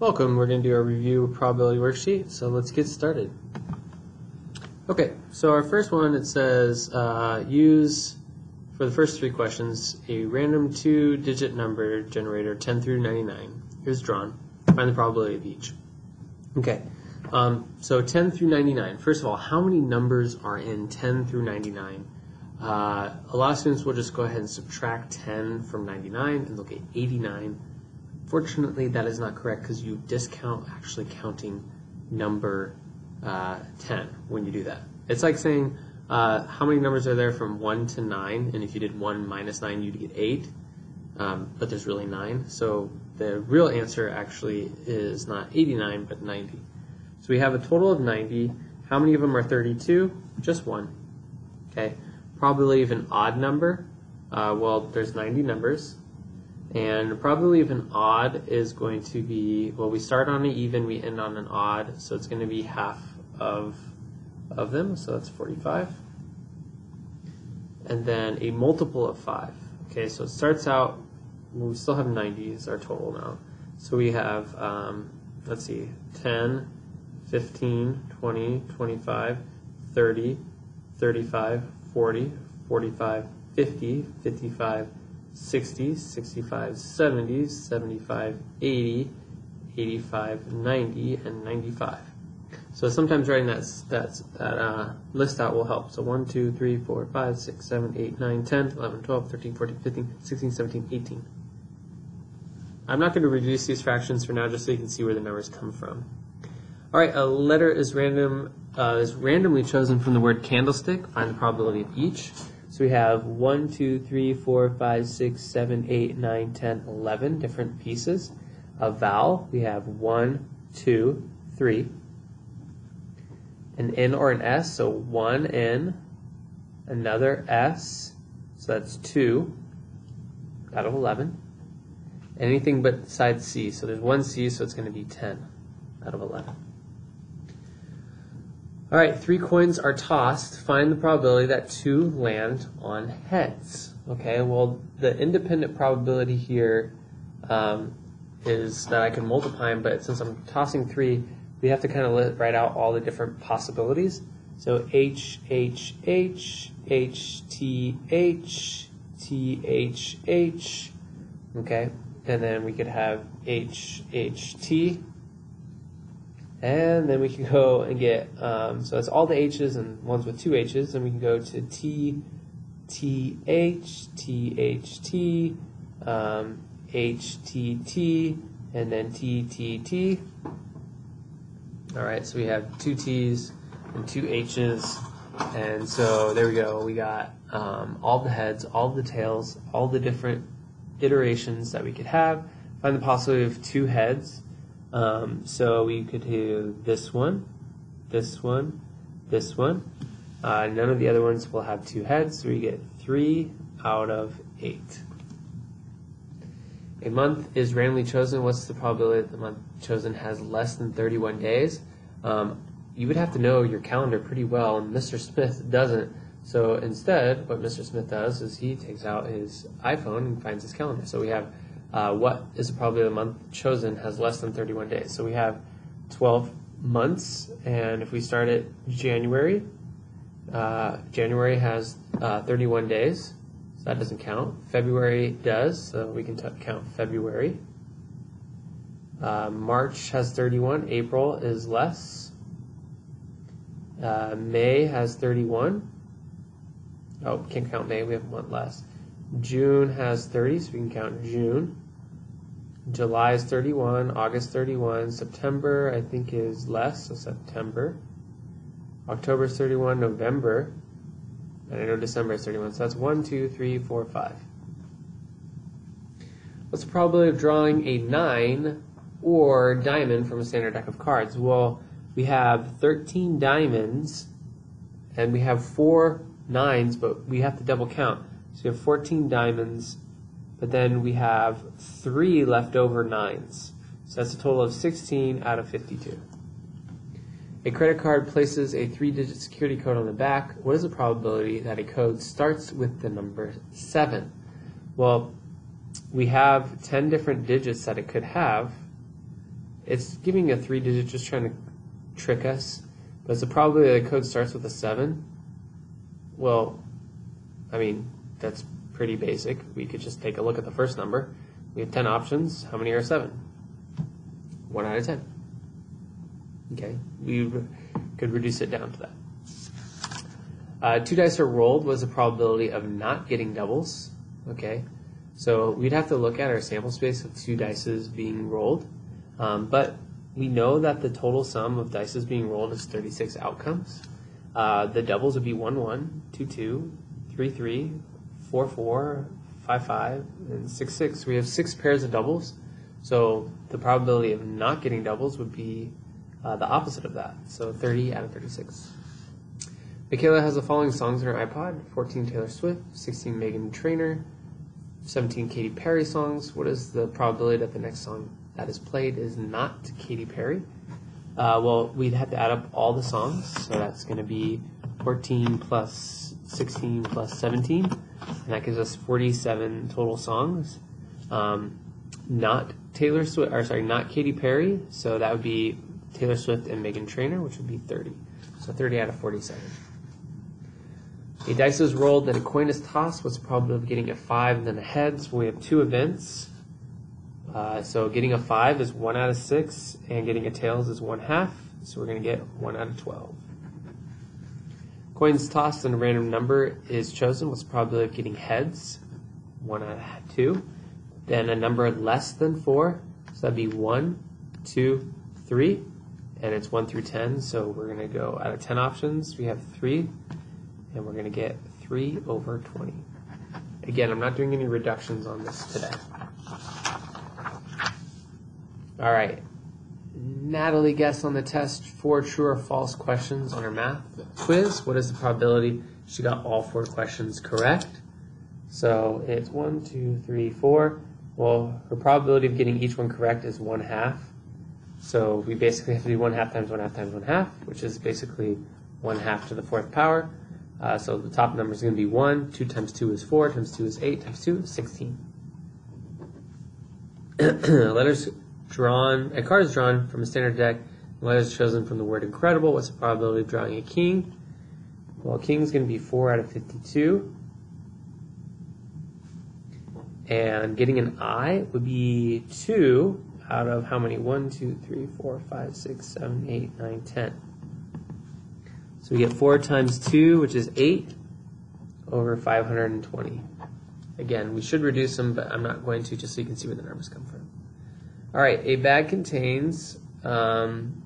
Welcome, we're going to do a review probability worksheet, so let's get started. Okay, so our first one, it says uh, use, for the first three questions, a random two-digit number generator 10 through 99 is drawn. Find the probability of each. Okay, um, so 10 through 99. First of all, how many numbers are in 10 through 99? Uh, a lot of students will just go ahead and subtract 10 from 99 and they'll get 89. Fortunately, that is not correct because you discount actually counting number uh, 10 when you do that. It's like saying uh, how many numbers are there from 1 to 9, and if you did 1 minus 9, you'd get 8, um, but there's really 9. So the real answer actually is not 89, but 90. So we have a total of 90. How many of them are 32? Just one. Okay Probably an odd number, uh, well, there's 90 numbers. And probably of an odd is going to be, well, we start on an even, we end on an odd, so it's going to be half of, of them, so that's 45. And then a multiple of 5. Okay, so it starts out, well, we still have 90 is our total now. So we have, um, let's see, 10, 15, 20, 25, 30, 35, 40, 45, 50, 55, 60, 65, 70, 75, 80, 85, 90, and 95. So sometimes writing that, that, that uh, list out will help. So 1, 2, 3, 4, 5, 6, 7, 8, 9, 10, 11, 12, 13, 14, 15, 16, 17, 18. I'm not going to reduce these fractions for now just so you can see where the numbers come from. All right, a letter is random uh, is randomly chosen from the word candlestick. Find the probability of each. So we have 1, 2, 3, 4, 5, 6, 7, 8, 9, 10, 11 different pieces. of vowel, we have 1, 2, 3. An N or an S, so 1 N, another S, so that's 2 out of 11. Anything but besides C, so there's one C, so it's going to be 10 out of 11. All right, three coins are tossed. Find the probability that two land on heads. Okay, well, the independent probability here um, is that I can multiply them, but since I'm tossing three, we have to kind of write out all the different possibilities. So H, H, H, H, T, H, T, H, H, okay? And then we could have H, H, T, and then we can go and get, um, so it's all the H's and ones with two H's, and we can go to T, T, H, T, H, T, um, H, T, T, and then T, T, T. All right, so we have two T's and two H's, and so there we go. We got um, all the heads, all the tails, all the different iterations that we could have. Find the possibility of two heads. Um, so we could do this one, this one, this one. Uh, none of the other ones will have two heads, so we get three out of eight. A month is randomly chosen. What's the probability that the month chosen has less than 31 days? Um, you would have to know your calendar pretty well, and Mr. Smith doesn't. So instead, what Mr. Smith does is he takes out his iPhone and finds his calendar. So we have uh, what is of the month chosen has less than 31 days. So we have 12 months, and if we start at January, uh, January has uh, 31 days, so that doesn't count. February does, so we can count February. Uh, March has 31, April is less. Uh, May has 31. Oh, can't count May, we have one less. June has 30, so we can count June. July is 31, August 31, September I think is less, so September. October is 31, November, and I know December is 31, so that's 1, 2, 3, 4, 5. What's the probability of drawing a 9 or diamond from a standard deck of cards? Well, we have 13 diamonds, and we have 4 nines, but we have to double count. So we have 14 diamonds but then we have three leftover nines. So that's a total of 16 out of 52. A credit card places a three-digit security code on the back. What is the probability that a code starts with the number 7? Well, we have 10 different digits that it could have, it's giving a three digit, just trying to trick us. But it's a probability the code starts with a seven. Well, I mean, that's pretty basic. We could just take a look at the first number. We have 10 options. How many are seven? One out of 10. Okay, we could reduce it down to that. Uh, two dice are rolled was a probability of not getting doubles. Okay, so we'd have to look at our sample space of two dices being rolled. Um, but we know that the total sum of dices being rolled is 36 outcomes. Uh, the doubles would be 1 1, 2 2, 3 3, 4 4, 5 5, and 6 6. We have six pairs of doubles. So the probability of not getting doubles would be uh, the opposite of that. So 30 out of 36. Michaela has the following songs in her iPod 14 Taylor Swift, 16 Meghan Trainor, 17 Katy Perry songs. What is the probability that the next song that is played is not Katy Perry? Uh, well, we'd have to add up all the songs, so that's going to be 14 plus 16 plus 17, and that gives us 47 total songs. Um, not Taylor Swift, or sorry, not Katy Perry, so that would be Taylor Swift and Meghan Trainor, which would be 30. So 30 out of 47. A dice is rolled, then a coin is tossed. What's the probability of getting a 5 and then a heads? We have two events. Uh, so getting a 5 is 1 out of 6, and getting a tails is 1 half. So we're going to get 1 out of 12. Coins tossed and a random number is chosen. What's the probability of getting heads? 1 out of 2. Then a number less than 4. So that'd be 1, 2, 3 and it's 1 through 10, so we're going to go out of 10 options, we have 3, and we're going to get 3 over 20. Again, I'm not doing any reductions on this today. All right. Natalie guessed on the test four true or false questions on her math quiz. What is the probability she got all four questions correct? So it's one, two, three, four. Well, her probability of getting each one correct is one half. So we basically have to do 1 half times 1 half times 1 half, which is basically 1 half to the fourth power. Uh, so the top number is going to be 1. 2 times 2 is 4, times 2 is 8, times 2 is 16. letters drawn, a card is drawn from a standard deck. Letters chosen from the word incredible. What's the probability of drawing a king? Well, king is going to be 4 out of 52. And getting an I would be 2 out of how many? 1, 2, 3, 4, 5, 6, 7, 8, 9, 10. So we get 4 times 2, which is 8, over 520. Again, we should reduce them, but I'm not going to just so you can see where the numbers come from. All right, a bag contains um,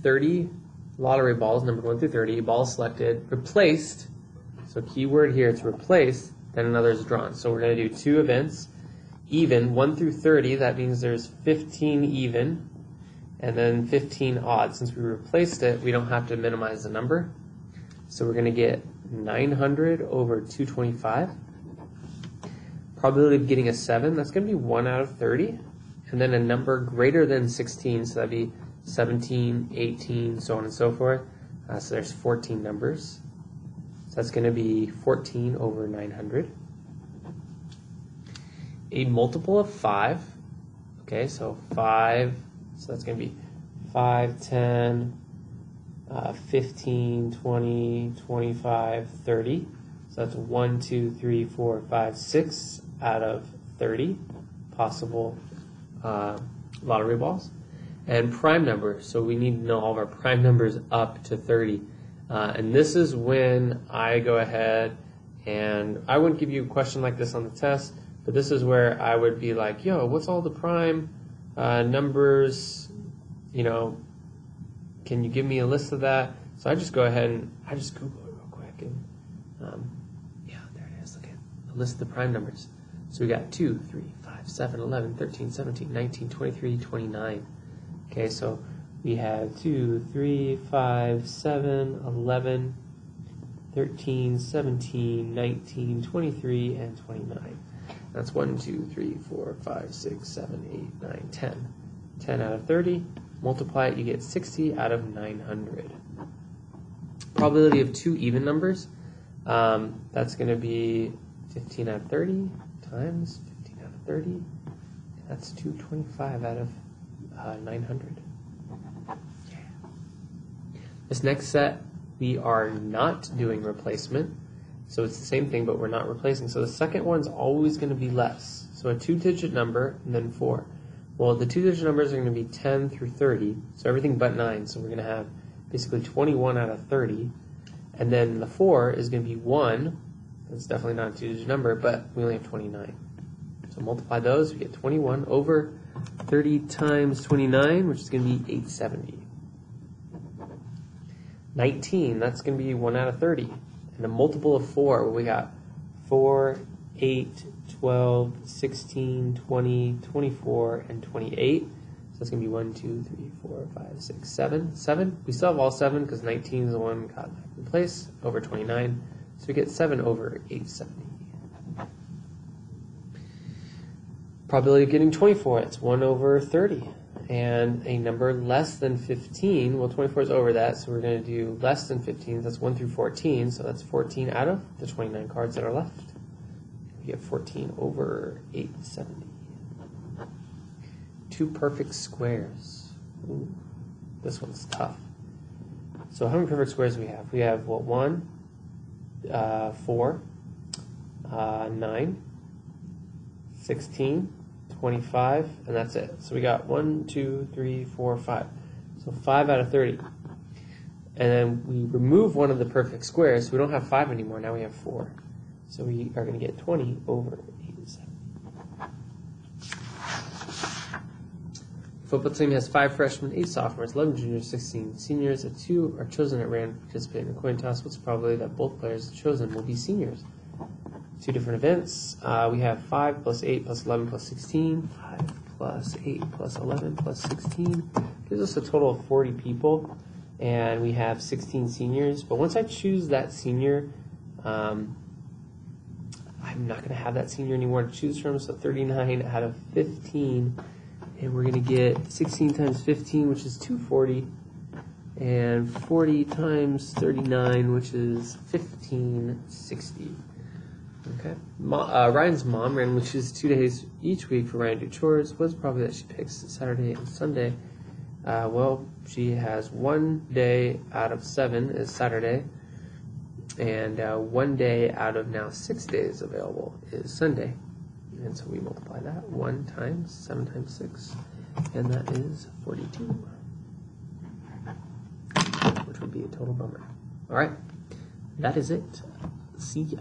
30 lottery balls, number 1 through 30, balls selected, replaced, so keyword here, it's replaced, then another is drawn. So we're going to do two events even, 1 through 30, that means there's 15 even, and then 15 odd. Since we replaced it, we don't have to minimize the number. So we're going to get 900 over 225. Probability of getting a 7, that's going to be 1 out of 30. And then a number greater than 16, so that'd be 17, 18, so on and so forth. Uh, so there's 14 numbers. So that's going to be 14 over 900 a multiple of 5. Okay, so 5, so that's going to be 5, 10, uh, 15, 20, 25, 30. So that's 1, 2, 3, 4, 5, 6 out of 30 possible uh, lottery balls. And prime numbers, so we need to know all of our prime numbers up to 30. Uh, and this is when I go ahead and I wouldn't give you a question like this on the test but this is where I would be like, yo, what's all the prime uh, numbers? You know, can you give me a list of that? So I just go ahead and I just Google it real quick. And um, yeah, there it is. Look at a list of the prime numbers. So we got 2, 3, 5, 7, 11, 13, 17, 19, 23, 29. Okay, so we have 2, 3, 5, 7, 11, 13, 17, 19, 23, and 29. That's 1, 2, 3, 4, 5, 6, 7, 8, 9, 10. 10 out of 30. Multiply it, you get 60 out of 900. Probability of two even numbers. Um, that's going to be 15 out of 30 times 15 out of 30. That's 225 out of uh, 900. This next set, we are not doing replacement. So it's the same thing, but we're not replacing. So the second one's always going to be less. So a two-digit number and then 4. Well, the two-digit numbers are going to be 10 through 30, so everything but 9. So we're going to have basically 21 out of 30. And then the 4 is going to be 1. That's definitely not a two-digit number, but we only have 29. So multiply those, we get 21 over 30 times 29, which is going to be 870. 19, that's going to be 1 out of 30. And a multiple of 4, we got? 4, 8, 12, 16, 20, 24, and 28. So that's going to be 1, 2, 3, 4, 5, 6, 7. 7. We still have all 7 because 19 is the one we got back in place over 29. So we get 7 over 870. Probability of getting 24, it's 1 over 30. And a number less than 15, well, 24 is over that, so we're going to do less than 15. That's 1 through 14, so that's 14 out of the 29 cards that are left. We get 14 over 870. Two perfect squares. Ooh, this one's tough. So how many perfect squares do we have? We have, what, 1, uh, 4, uh, 9, 16, 25, and that's it. So we got 1, 2, 3, 4, 5. So 5 out of 30. And then we remove one of the perfect squares, so we don't have 5 anymore, now we have 4. So we are going to get 20 over 87. Football team has 5 freshmen, 8 sophomores, 11 juniors, 16 seniors. If two are chosen at random to participate in a coin toss, what's the probability that both players chosen will be seniors? Two different events. Uh, we have 5 plus 8 plus 11 plus 16. 5 plus 8 plus 11 plus 16 gives us a total of 40 people. And we have 16 seniors. But once I choose that senior, um, I'm not going to have that senior anymore to choose from. So 39 out of 15. And we're going to get 16 times 15, which is 240. And 40 times 39, which is 1560. Okay. Uh, Ryan's mom randomly chooses two days each week for Ryan to do chores. What's probably that she picks Saturday and Sunday? Uh, well, she has one day out of seven is Saturday, and uh, one day out of now six days available is Sunday. And so we multiply that one times seven times six, and that is 42, which would be a total bummer. All right, that is it. See ya.